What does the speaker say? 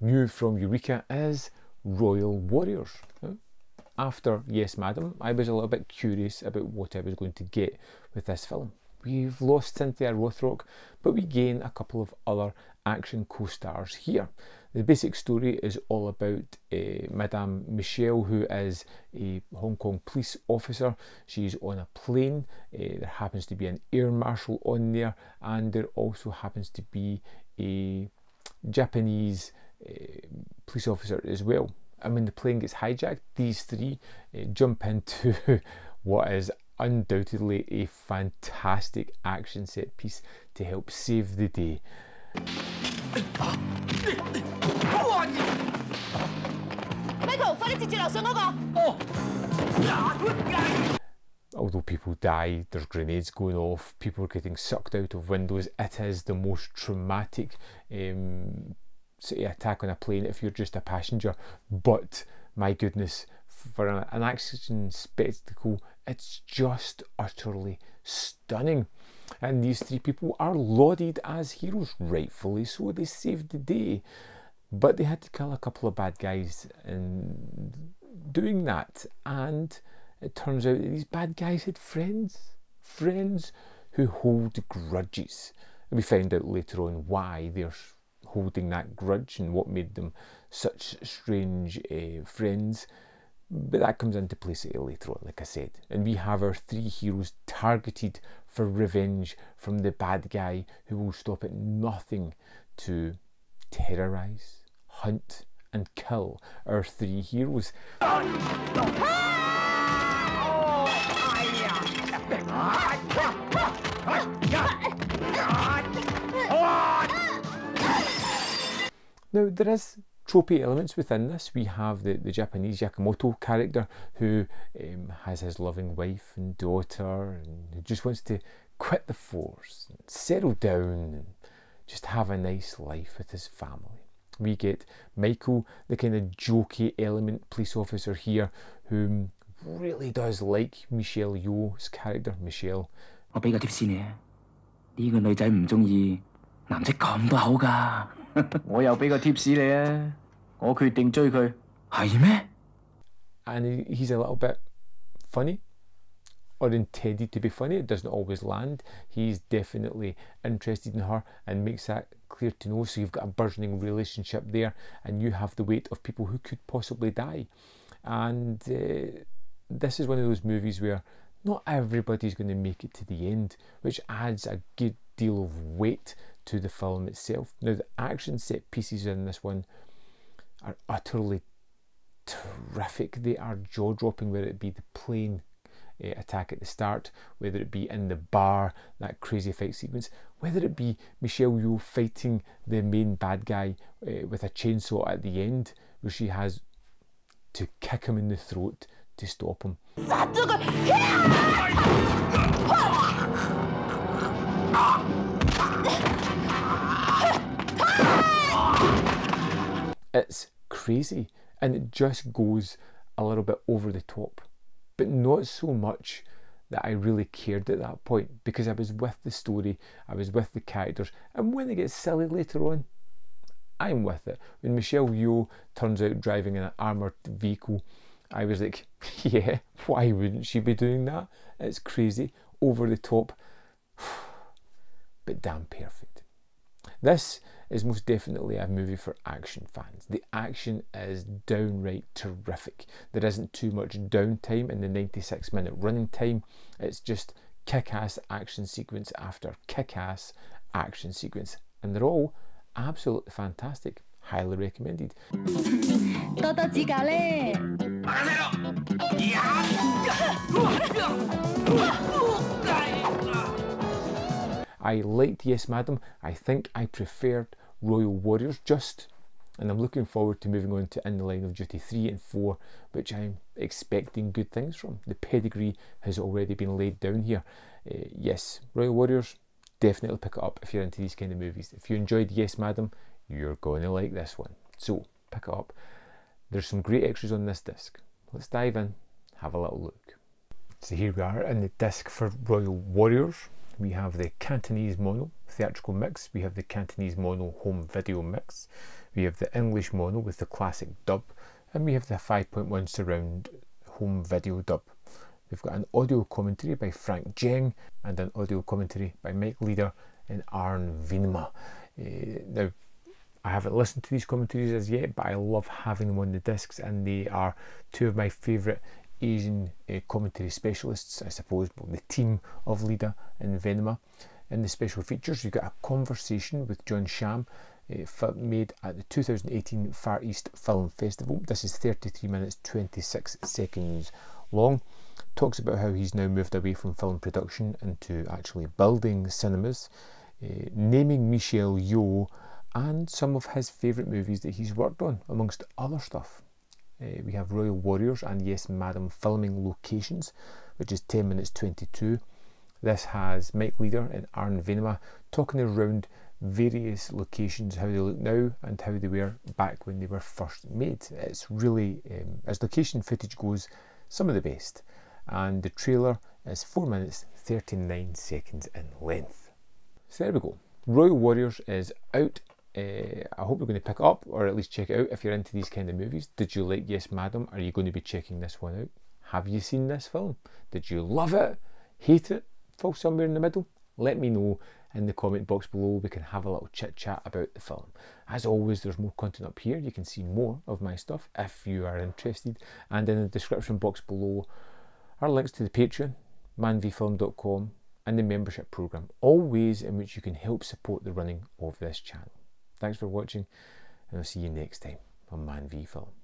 new from Eureka is Royal Warriors. After Yes Madam, I was a little bit curious about what I was going to get with this film. We've lost Cynthia Rothrock, but we gain a couple of other action co-stars here. The basic story is all about uh, Madame Michelle, who is a Hong Kong police officer. She's on a plane. Uh, there happens to be an air marshal on there, and there also happens to be a Japanese uh, police officer as well. And when the plane gets hijacked, these three jump into what is undoubtedly a fantastic action set piece to help save the day. Although people die, there's grenades going off, people are getting sucked out of windows. It is the most traumatic um, attack on a plane if you're just a passenger. But my goodness, for an action spectacle, it's just utterly stunning. And these three people are lauded as heroes, rightfully so. They saved the day. But they had to kill a couple of bad guys in doing that. And it turns out that these bad guys had friends. Friends who hold grudges. And we find out later on why they're holding that grudge and what made them such strange uh, friends. But that comes into place later on, like I said. And we have our three heroes targeted for revenge from the bad guy who will stop at nothing to terrorise, hunt, and kill our three heroes. Now, there is tropey elements within this. We have the, the Japanese Yamamoto character who um, has his loving wife and daughter and just wants to quit the force, and settle down, and just have a nice life with his family. We get Michael, the kind of jokey element police officer here, who really does like Michelle Yeoh's character, Michelle. 我又俾个 tips 你啊，我决定追佢。系咩？And he's a little bit funny or intended to be funny. It doesn't always land. He's definitely interested in her and makes that clear to know. So you've got a burgeoning relationship there, and you have the weight of people who could possibly die. And uh, this is one of those movies where not everybody's going to make it to the end, which adds a good deal of weight to the film itself. Now, the action set pieces in this one are utterly terrific. They are jaw dropping, whether it be the plane uh, attack at the start, whether it be in the bar, that crazy fight sequence, whether it be Michelle Yeoh fighting the main bad guy uh, with a chainsaw at the end, where she has to kick him in the throat to stop him. It's crazy and it just goes a little bit over the top, but not so much that I really cared at that point because I was with the story, I was with the characters, and when it gets silly later on, I'm with it. When Michelle Yeoh turns out driving an armoured vehicle, I was like, yeah, why wouldn't she be doing that? It's crazy, over the top, but damn perfect. This is most definitely a movie for action fans. The action is downright terrific. There isn't too much downtime in the 96 minute running time. It's just kick ass action sequence after kick ass action sequence. And they're all absolutely fantastic. Highly recommended. I liked Yes Madam. I think I preferred Royal Warriors just. And I'm looking forward to moving on to In the Line of Duty 3 and 4, which I'm expecting good things from. The pedigree has already been laid down here. Uh, yes, Royal Warriors, definitely pick it up if you're into these kind of movies. If you enjoyed Yes Madam, you're going to like this one. So, pick it up. There's some great extras on this disc. Let's dive in, have a little look. So here we are in the disc for Royal Warriors we have the Cantonese mono theatrical mix, we have the Cantonese mono home video mix, We have the English mono with the classic dub, and we have the 5.1 surround home video dub. We've got an audio commentary by Frank Djeng and an audio commentary by Mike Leeder and Arne Venema. Uh, now, I haven't listened to these commentaries as yet, but I love having them on the discs, and they are two of my favourite Asian uh, commentary specialists, I suppose, the team of Leeder and Venema. In the special features, you've got a conversation with John Sham, uh, made at the 2018 Far East Film Festival. This is 33 minutes 26 seconds long. Talks about how he's now moved away from film production into actually building cinemas, uh, naming Michelle Yeoh and some of his favourite movies that he's worked on, amongst other stuff. Uh, we have Royal Warriors and Yes Madam filming locations, which is 10 minutes 22. This has Mike Leeder and Arne Venema talking around various locations, how they look now and how they were back when they were first made. It's really, um, as location footage goes, some of the best. And the trailer is 4 minutes 39 seconds in length. So there we go. Royal Warriors is out uh, I hope you're going to pick it up or at least check it out if you're into these kind of movies. Did you like Yes Madam? Are you going to be checking this one out? Have you seen this film? Did you love it? Hate it? Fall somewhere in the middle? Let me know in the comment box below. We can have a little chit chat about the film. As always, there's more content up here. You can see more of my stuff if you are interested. And in the description box below are links to the Patreon, manvfilm.com, and the membership program, all ways in which you can help support the running of this channel. Thanks for watching, and I'll see you next time on Man v Film.